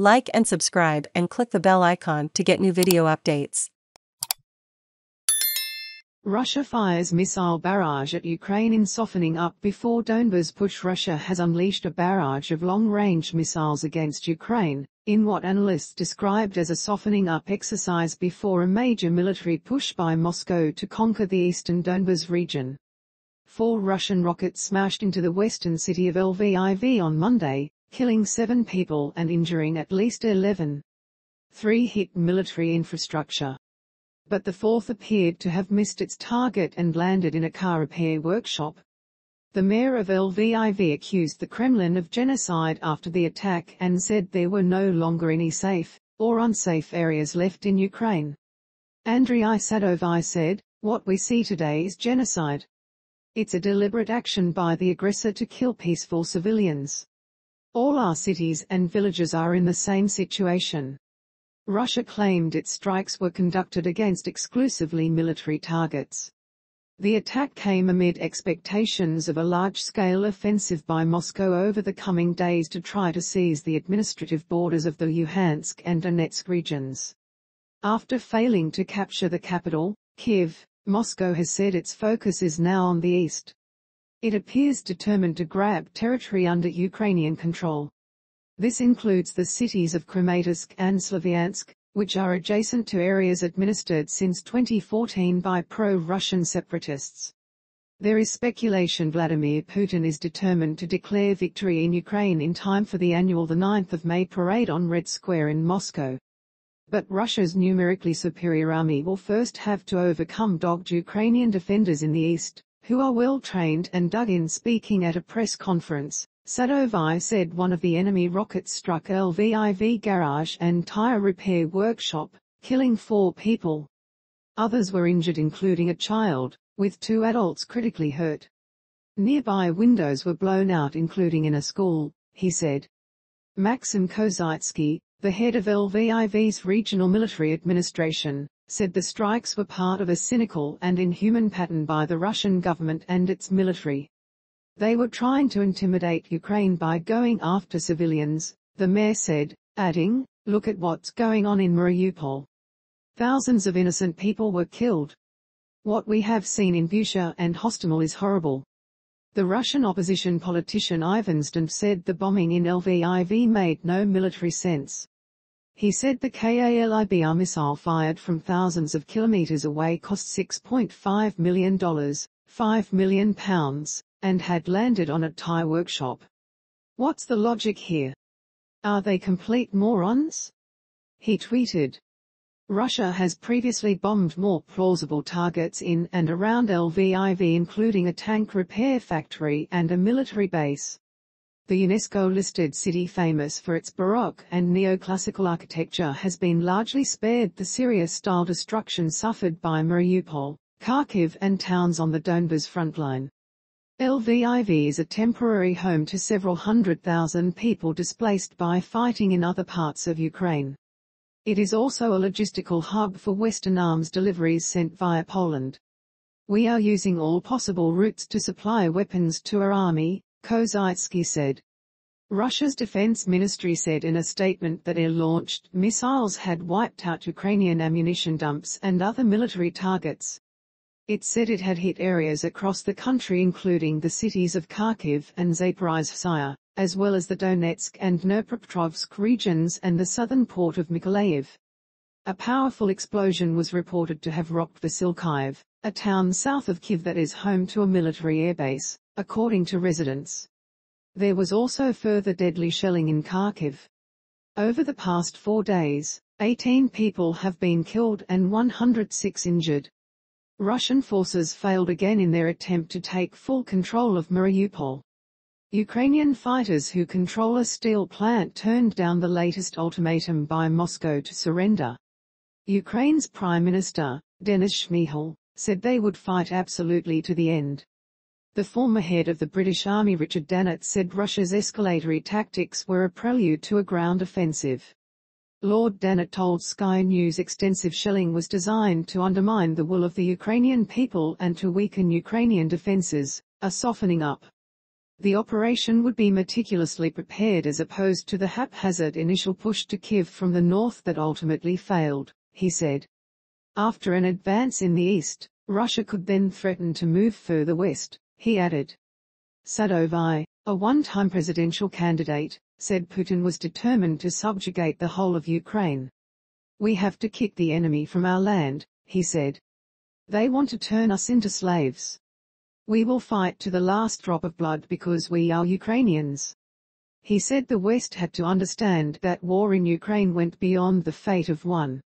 Like and subscribe and click the bell icon to get new video updates. Russia fires missile barrage at Ukraine in softening up before Donbas push Russia has unleashed a barrage of long-range missiles against Ukraine, in what analysts described as a softening up exercise before a major military push by Moscow to conquer the eastern Donbas region. Four Russian rockets smashed into the western city of Lviv on Monday, killing seven people and injuring at least 11. Three hit military infrastructure but the fourth appeared to have missed its target and landed in a car repair workshop. The mayor of Lviv accused the Kremlin of genocide after the attack and said there were no longer any safe or unsafe areas left in Ukraine. Andriy Sadovyi said, what we see today is genocide. It's a deliberate action by the aggressor to kill peaceful civilians. All our cities and villages are in the same situation. Russia claimed its strikes were conducted against exclusively military targets. The attack came amid expectations of a large-scale offensive by Moscow over the coming days to try to seize the administrative borders of the Luhansk and Donetsk regions. After failing to capture the capital, Kiev, Moscow has said its focus is now on the east. It appears determined to grab territory under Ukrainian control. This includes the cities of Kramatorsk and Slavyansk, which are adjacent to areas administered since 2014 by pro-Russian separatists. There is speculation Vladimir Putin is determined to declare victory in Ukraine in time for the annual the 9th of May parade on Red Square in Moscow. But Russia's numerically superior army will first have to overcome dogged Ukrainian defenders in the east, who are well trained and dug in speaking at a press conference, Sadovyi said one of the enemy rockets struck Lviv garage and tire repair workshop, killing four people. Others were injured including a child, with two adults critically hurt. Nearby windows were blown out including in a school, he said. Maxim Kozytsky, the head of Lviv's regional military administration, said the strikes were part of a cynical and inhuman pattern by the Russian government and its military. They were trying to intimidate Ukraine by going after civilians, the mayor said, adding, look at what's going on in Mariupol. Thousands of innocent people were killed. What we have seen in Bucha and Hostomel is horrible. The Russian opposition politician Ivan Zdent said the bombing in Lviv made no military sense. He said the KALIBR missile fired from thousands of kilometers away cost $6.5 million, $5 million pounds, and had landed on a Thai workshop. What's the logic here? Are they complete morons? He tweeted. Russia has previously bombed more plausible targets in and around Lviv including a tank repair factory and a military base. The UNESCO-listed city famous for its Baroque and neoclassical architecture has been largely spared the Syria-style destruction suffered by Mariupol, Kharkiv and towns on the Donbas frontline. Lviv is a temporary home to several hundred thousand people displaced by fighting in other parts of Ukraine. It is also a logistical hub for Western arms deliveries sent via Poland. We are using all possible routes to supply weapons to our army, Kozytsky said. Russia's defense ministry said in a statement that air-launched missiles had wiped out Ukrainian ammunition dumps and other military targets. It said it had hit areas across the country including the cities of Kharkiv and Zaporizhzhia, as well as the Donetsk and Dnipropetrovsk regions and the southern port of Mykolaiv. A powerful explosion was reported to have rocked Vasilkiv, a town south of Kiev that is home to a military airbase, according to residents. There was also further deadly shelling in Kharkiv. Over the past four days, 18 people have been killed and 106 injured. Russian forces failed again in their attempt to take full control of Mariupol. Ukrainian fighters who control a steel plant turned down the latest ultimatum by Moscow to surrender. Ukraine's Prime Minister, Denis Shmyhal, said they would fight absolutely to the end. The former head of the British Army Richard Dannatt said Russia's escalatory tactics were a prelude to a ground offensive. Lord Dannatt told Sky News extensive shelling was designed to undermine the will of the Ukrainian people and to weaken Ukrainian defenses, a softening up. The operation would be meticulously prepared as opposed to the haphazard initial push to Kiev from the north that ultimately failed, he said. After an advance in the east, Russia could then threaten to move further west, he added. Sadovyi, a one-time presidential candidate, said Putin was determined to subjugate the whole of Ukraine. We have to kick the enemy from our land, he said. They want to turn us into slaves. We will fight to the last drop of blood because we are Ukrainians. He said the West had to understand that war in Ukraine went beyond the fate of one